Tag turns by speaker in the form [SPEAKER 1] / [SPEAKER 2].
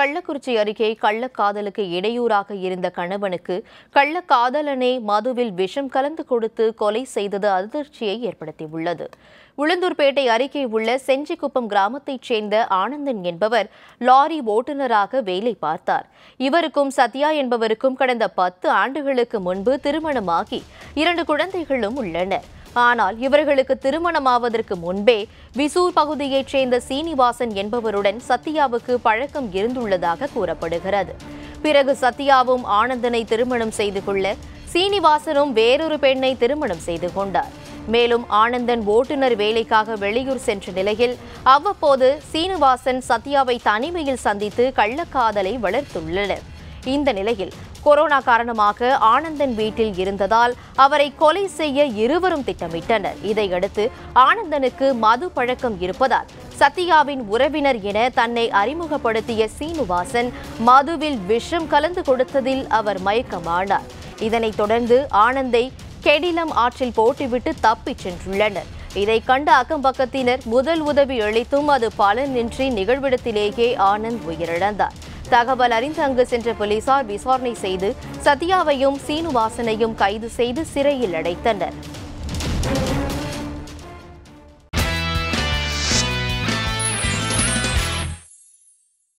[SPEAKER 1] கள்ளக்குறிச்சி அருகே கள்ளக்காதலுக்கு இடையூறாக இருந்த கணவனுக்கு கள்ளக்காதலனே மதுவில் விஷம் கலந்து கொடுத்து கொலை செய்தது அதிர்ச்சியை ஏற்படுத்தியுள்ளது. உளுந்தூர்பேட்டை அருகே உள்ள செஞ்சிக்குப்பம் கிராமத்தைச் சேர்ந்த ஆனந்தன் என்பவர் லாரி ஓட்டுநராக வேலை பார்த்தார். இவருக்கும் சத்யா என்பவருக்கும் கடந்த பத்து ஆண்டுகளுக்கு முன்பு திருமணமாகி இரண்டு குழந்தைகளும் உள்ளனர். ஆனால் இவர்களுக்கு திருமணமாவதற்கு முன்பே விசூர் பகுதியைச் சேர்ந்த சீனிவாசன் என்பவருடன் சத்யாவுக்கு பழக்கம் இருந்துள்ளதாக கூறப்படுகிறது. பிறகு சத்யாவும் ஆனந்தனை திருமணம் செய்து கொள்ள சீனிவாசனும் வேறொரு பெண்ணை திருமணம் செய்து கொண்டார். மேலும் ஆனந்தன் ஓட்டுநர் வேலைக்காக வெளியூர் சென்ற நிலையில் அவ்வப்போது சீனிவாசன் சத்யாவை தனிமையில் சந்தித்து கள்ளக்காதலை வளர்த்துள்ளனர். இந்த நிலையில் கொரோனா காரணமாக ஆனந்தன் வீட்டில் இருந்ததால் அவரை கொலை செய்ய இருவரும் திட்டமிட்டனர். இதையடுத்து ஆனந்தனுக்கு மது பழக்கம் இருப்பதால் சத்யாவின் உறவினர் என தன்னை அறிமுகப்படுத்திய சீனிவாசன் மதுவில் விஷம் கலந்து கொடுத்ததில் அவர் மயக்கமானார். இதனைத் தொடர்ந்து ஆனந்தை கெடிலம் ஆற்றில் போட்டுவிட்டு தப்பிச் சென்றுள்ளனர். இதை கண்ட அக்கம்பக்கத்தினர் முதல் உதவி அளித்தும் அது பலனின்றி நிகழ்விடத்திலேயே ஆனந்த் உயிரிழந்தார். தகவல் அறிந்து அங்கு சென்ற போலீசார் விசாரணை செய்து சத்யாவையும் சீனுவாசனையும் கைது செய்து சிறையில் அடைத்தனர்.